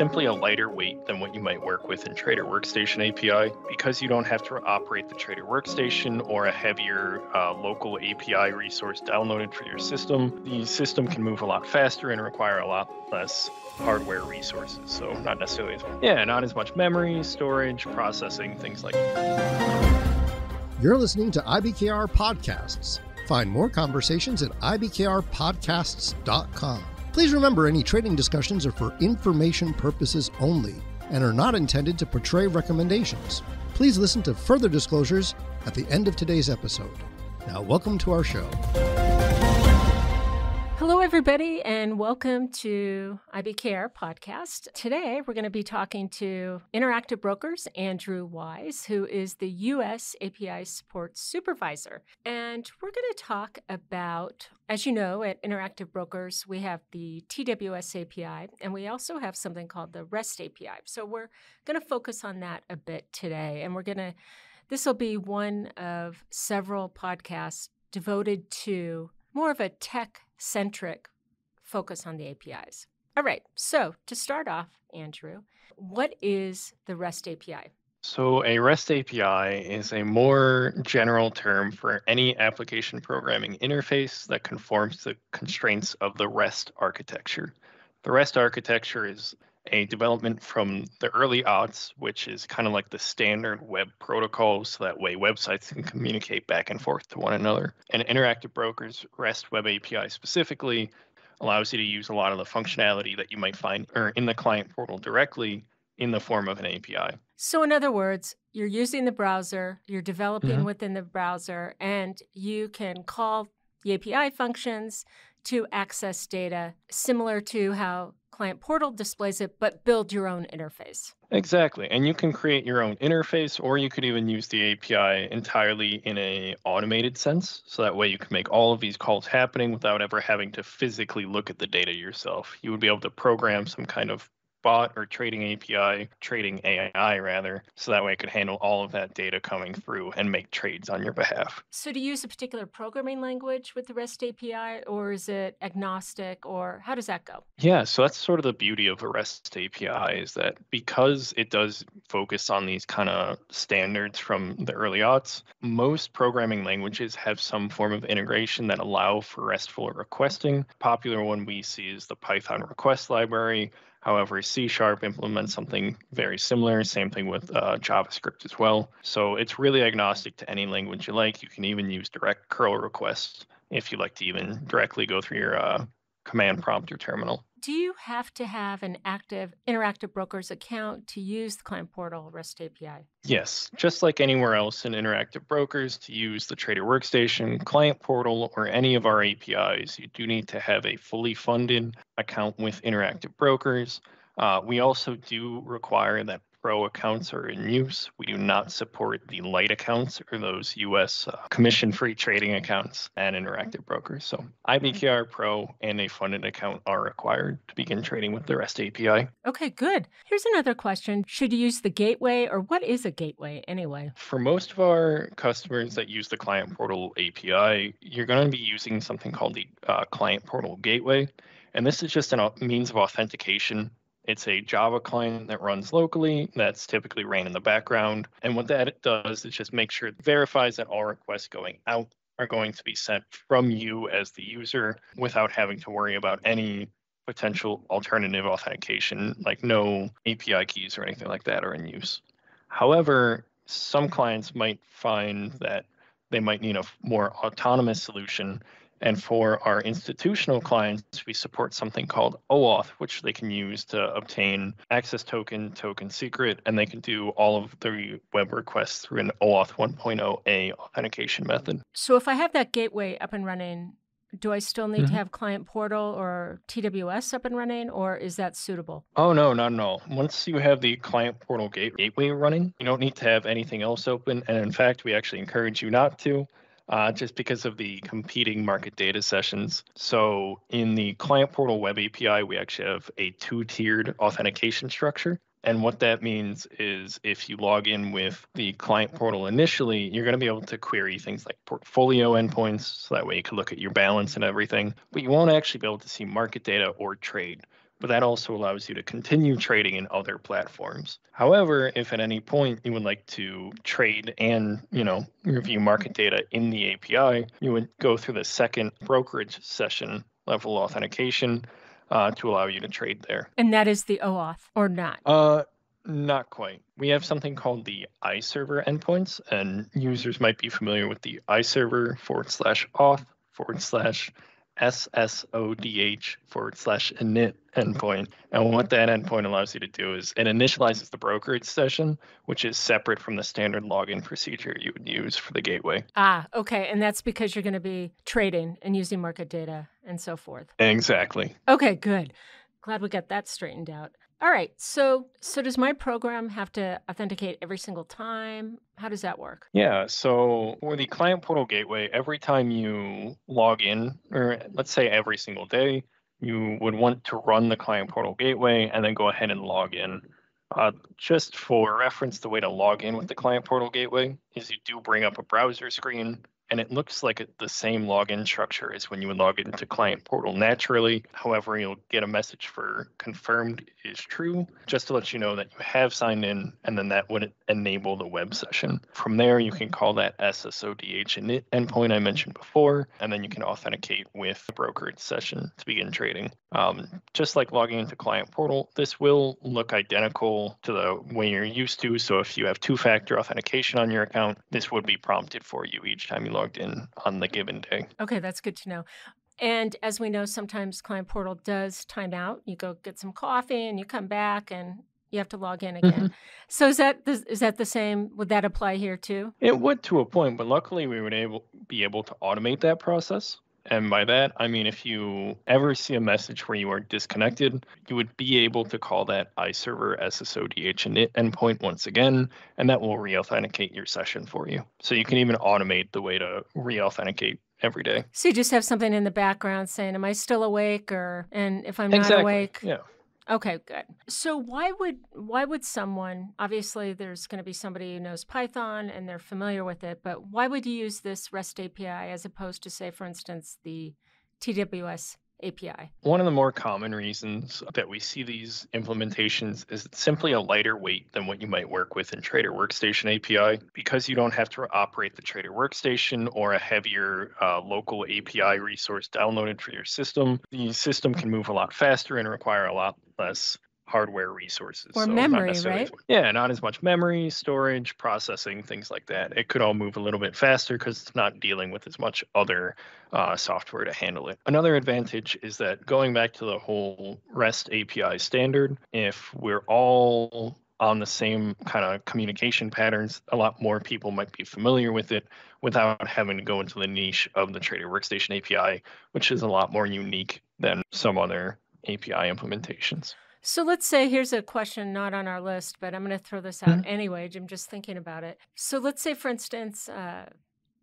simply a lighter weight than what you might work with in Trader Workstation API because you don't have to operate the Trader Workstation or a heavier uh, local API resource downloaded for your system. The system can move a lot faster and require a lot less hardware resources. So not necessarily as yeah, not as much memory, storage, processing, things like that. You're listening to IBKR Podcasts. Find more conversations at ibkrpodcasts.com. Please remember any trading discussions are for information purposes only and are not intended to portray recommendations. Please listen to further disclosures at the end of today's episode. Now, welcome to our show. Hello, everybody, and welcome to IBKR podcast. Today, we're going to be talking to Interactive Brokers Andrew Wise, who is the U.S. API Support Supervisor. And we're going to talk about, as you know, at Interactive Brokers, we have the TWS API, and we also have something called the REST API. So we're going to focus on that a bit today, and we're going to this will be one of several podcasts devoted to more of a tech centric focus on the APIs. All right, so to start off, Andrew, what is the REST API? So, a REST API is a more general term for any application programming interface that conforms to the constraints of the REST architecture. The REST architecture is a development from the early aughts, which is kind of like the standard web protocol, so that way websites can communicate back and forth to one another. And Interactive Brokers REST Web API specifically allows you to use a lot of the functionality that you might find or in the client portal directly in the form of an API. So, in other words, you're using the browser, you're developing mm-hmm. within the browser, and you can call the API functions to access data, similar to how Client Portal displays it, but build your own interface. Exactly. And you can create your own interface or you could even use the API entirely in a automated sense. So that way you can make all of these calls happening without ever having to physically look at the data yourself. You would be able to program some kind of bot or trading API, trading AI rather, so that way it could handle all of that data coming through and make trades on your behalf. So, do you use a particular programming language with the REST API, or is it agnostic, or how does that go? Yeah, so that's sort of the beauty of a REST API is that because it does focus on these kind of standards from the early aughts, most programming languages have some form of integration that allow for RESTful requesting. Popular one we see is the Python request library However, C Sharp implements something very similar. Same thing with uh, JavaScript as well. So it's really agnostic to any language you like. You can even use direct curl requests if you like to even directly go through your uh, command prompt or terminal. Do you have to have an active Interactive Brokers account to use the Client Portal REST API? Yes, just like anywhere else in Interactive Brokers, to use the Trader Workstation, Client Portal, or any of our APIs, you do need to have a fully funded account with Interactive Brokers. Uh, we also do require that Pro accounts are in use. We do not support the light accounts or those US uh, commission free trading accounts and interactive brokers. So IBKR Pro and a funded account are required to begin trading with the REST API. Okay, good. Here's another question Should you use the gateway or what is a gateway anyway? For most of our customers that use the Client Portal API, you're going to be using something called the uh, Client Portal Gateway. And this is just a means of authentication it's a Java client that runs locally that's typically ran in the background. And what that does is just make sure it verifies that all requests going out are going to be sent from you as the user without having to worry about any potential alternative authentication, like no API keys or anything like that are in use. However, some clients might find that they might need a more autonomous solution and for our institutional clients, we support something called OAuth, which they can use to obtain access token, token secret, and they can do all of the web requests through an OAuth 1.0a authentication method. So if I have that gateway up and running, do I still need mm-hmm. to have client portal or TWS up and running, or is that suitable? Oh, no, not at all. Once you have the client portal gateway running, you don't need to have anything else open. And in fact, we actually encourage you not to uh, just because of the competing market data sessions. So in the client portal web API, we actually have a two-tiered authentication structure. And what that means is if you log in with the client portal initially, you're going to be able to query things like portfolio endpoints. So that way you can look at your balance and everything. But you won't actually be able to see market data or trade but that also allows you to continue trading in other platforms. However, if at any point you would like to trade and, you know, review market data in the API, you would go through the second brokerage session level authentication uh, to allow you to trade there. And that is the OAuth or not? Uh, not quite. We have something called the iServer endpoints, and users might be familiar with the iServer forward slash auth forward slash SSODH forward slash init endpoint. And what that endpoint allows you to do is it initializes the brokerage session, which is separate from the standard login procedure you would use for the gateway. Ah, okay. And that's because you're going to be trading and using market data and so forth. Exactly. Okay, good. Glad we got that straightened out. All right. So so does my program have to authenticate every single time? How does that work? Yeah. So for the client portal gateway, every time you log in, or let's say every single day, you would want to run the client portal gateway and then go ahead and log in. Uh, just for reference, the way to log in with the client portal gateway is you do bring up a browser screen and it looks like the same login structure as when you would log into client portal naturally. However, you'll get a message for confirmed is true, just to let you know that you have signed in, and then that would enable the web session. From there, you can call that SSODH endpoint I mentioned before, and then you can authenticate with the brokerage session to begin trading. Um, just like logging into client portal, this will look identical to the way you're used to. So if you have two-factor authentication on your account, this would be prompted for you each time you logged in on the given day. Okay, that's good to know. And as we know, sometimes Client Portal does time out. You go get some coffee and you come back and you have to log in again. Mm-hmm. So is that the, is that the same? Would that apply here too? It would to a point, but luckily we would able be able to automate that process. And by that, I mean if you ever see a message where you are disconnected, you would be able to call that iServer SSODH init endpoint once again, and that will re authenticate your session for you. So you can even automate the way to re authenticate every day. So you just have something in the background saying, Am I still awake? Or, and if I'm exactly. not awake, yeah. Okay, good. So why would why would someone obviously there's going to be somebody who knows Python and they're familiar with it, but why would you use this REST API as opposed to say for instance the TWS API? One of the more common reasons that we see these implementations is simply a lighter weight than what you might work with in Trader Workstation API because you don't have to operate the Trader Workstation or a heavier uh, local API resource downloaded for your system. The system can move a lot faster and require a lot less hardware resources. Or so memory, right? yeah, not as much memory, storage, processing, things like that. It could all move a little bit faster because it's not dealing with as much other uh, software to handle it. Another advantage is that going back to the whole REST API standard, if we're all on the same kind of communication patterns, a lot more people might be familiar with it without having to go into the niche of the Trader Workstation API, which is a lot more unique than some other API implementations. So let's say here's a question not on our list, but I'm going to throw this out mm-hmm. anyway. I'm just thinking about it. So let's say, for instance, uh,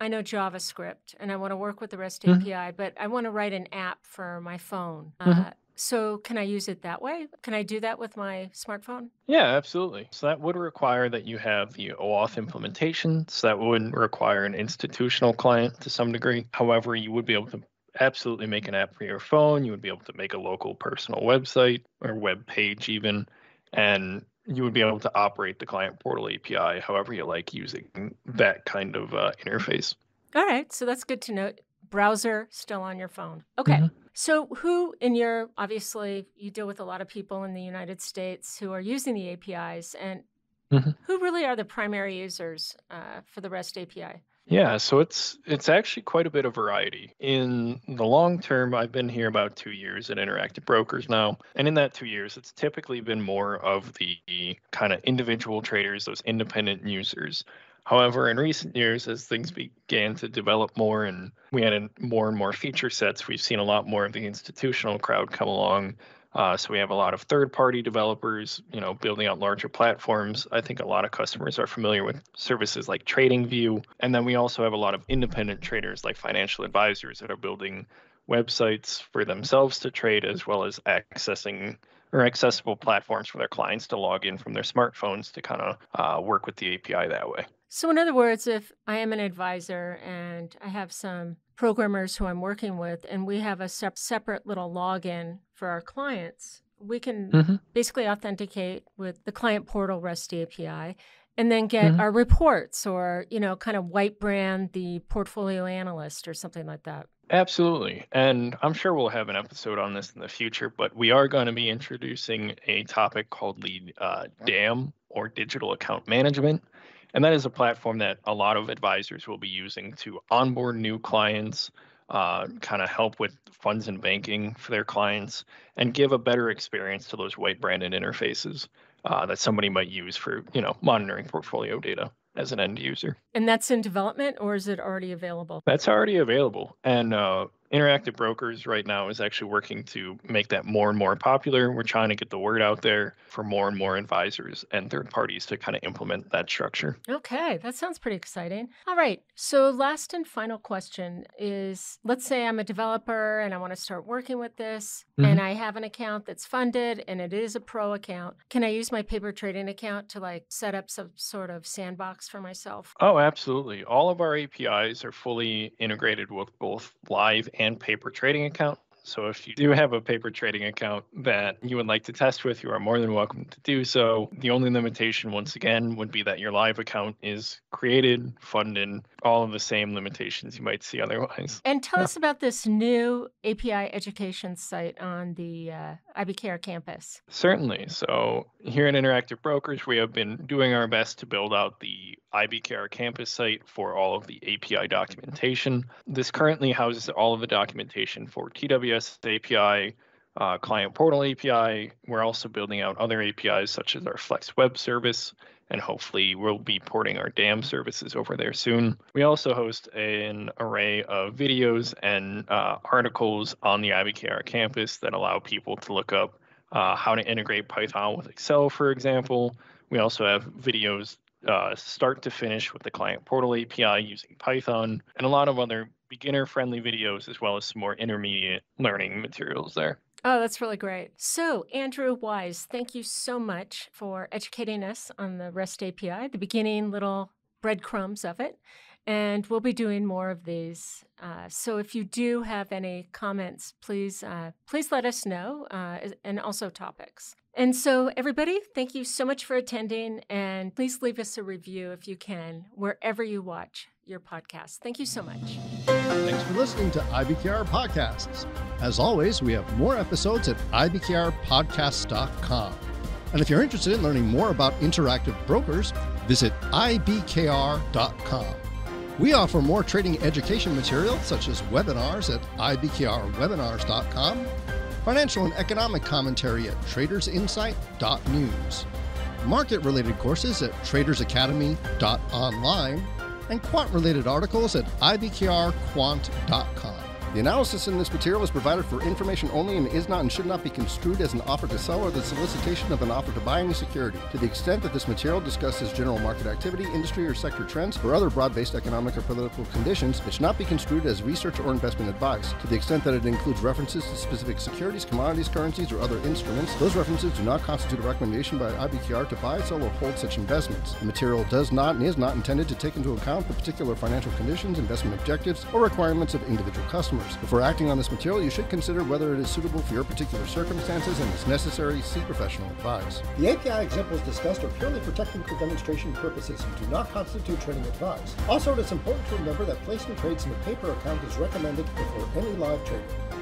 I know JavaScript and I want to work with the REST mm-hmm. API, but I want to write an app for my phone. Mm-hmm. Uh, so can I use it that way? Can I do that with my smartphone? Yeah, absolutely. So that would require that you have the OAuth implementation. So that would require an institutional client to some degree. However, you would be able to absolutely make an app for your phone. You would be able to make a local personal website or web page even, and you would be able to operate the client portal API however you like using that kind of uh, interface. All right, so that's good to know. Browser still on your phone. Okay. Mm-hmm. So, who in your obviously you deal with a lot of people in the United States who are using the APIs, and mm-hmm. who really are the primary users uh, for the REST API? Yeah, so it's it's actually quite a bit of variety. In the long term, I've been here about two years at Interactive Brokers now, and in that two years, it's typically been more of the kind of individual traders, those independent users. However, in recent years, as things began to develop more and we added more and more feature sets, we've seen a lot more of the institutional crowd come along uh, so we have a lot of third-party developers, you know, building out larger platforms. I think a lot of customers are familiar with services like TradingView, and then we also have a lot of independent traders like financial advisors that are building websites for themselves to trade, as well as accessing or accessible platforms for their clients to log in from their smartphones to kind of uh, work with the API that way. So, in other words, if I am an advisor and I have some programmers who I'm working with, and we have a sep- separate little login for our clients, we can mm-hmm. basically authenticate with the client portal REST API and then get mm-hmm. our reports or, you know, kind of white brand the portfolio analyst or something like that. Absolutely. And I'm sure we'll have an episode on this in the future, but we are going to be introducing a topic called the uh, DAM or digital account management. And that is a platform that a lot of advisors will be using to onboard new clients, uh, kind of help with funds and banking for their clients, and give a better experience to those white branded interfaces uh, that somebody might use for you know monitoring portfolio data as an end user. And that's in development, or is it already available? That's already available, and uh, Interactive Brokers right now is actually working to make that more and more popular. We're trying to get the word out there for more and more advisors and third parties to kind of implement that structure. Okay, that sounds pretty exciting. All right. So, last and final question is let's say I'm a developer and I want to start working with this, mm-hmm. and I have an account that's funded and it is a pro account. Can I use my paper trading account to like set up some sort of sandbox for myself? Oh, absolutely. All of our APIs are fully integrated with both live and paper trading account. So if you do have a paper trading account that you would like to test with, you are more than welcome to do so. The only limitation, once again, would be that your live account is created, funded, all of the same limitations you might see otherwise. And tell us about this new API education site on the uh, IBKR campus. Certainly. So here at Interactive Brokers, we have been doing our best to build out the IBKR campus site for all of the API documentation. This currently houses all of the documentation for TWS API, uh, Client Portal API. We're also building out other APIs such as our Flex Web service, and hopefully we'll be porting our DAM services over there soon. We also host an array of videos and uh, articles on the IBKR campus that allow people to look up uh, how to integrate Python with Excel, for example. We also have videos uh, start to finish with the client portal API using Python, and a lot of other beginner friendly videos, as well as some more intermediate learning materials there. Oh, that's really great. So, Andrew Wise, thank you so much for educating us on the REST API, the beginning little breadcrumbs of it. And we'll be doing more of these. Uh, so if you do have any comments, please uh, please let us know, uh, and also topics. And so, everybody, thank you so much for attending, and please leave us a review if you can, wherever you watch your podcast. Thank you so much. Thanks for listening to IBKR Podcasts. As always, we have more episodes at ibkrpodcasts.com. And if you're interested in learning more about interactive brokers, visit ibkr.com. We offer more trading education material such as webinars at ibkrwebinars.com, financial and economic commentary at tradersinsight.news, market related courses at tradersacademy.online, and quant related articles at ibkrquant.com. The analysis in this material is provided for information only and is not and should not be construed as an offer to sell or the solicitation of an offer to buy any security. To the extent that this material discusses general market activity, industry or sector trends, or other broad based economic or political conditions, it should not be construed as research or investment advice. To the extent that it includes references to specific securities, commodities, currencies, or other instruments, those references do not constitute a recommendation by IBKR to buy, sell, or hold such investments. The material does not and is not intended to take into account the particular financial conditions, investment objectives, or requirements of individual customers Before acting on this material, you should consider whether it is suitable for your particular circumstances and, if necessary, seek professional advice. The API examples discussed are purely for technical demonstration purposes and do not constitute trading advice. Also, it is important to remember that placing trades in a paper account is recommended before any live trading.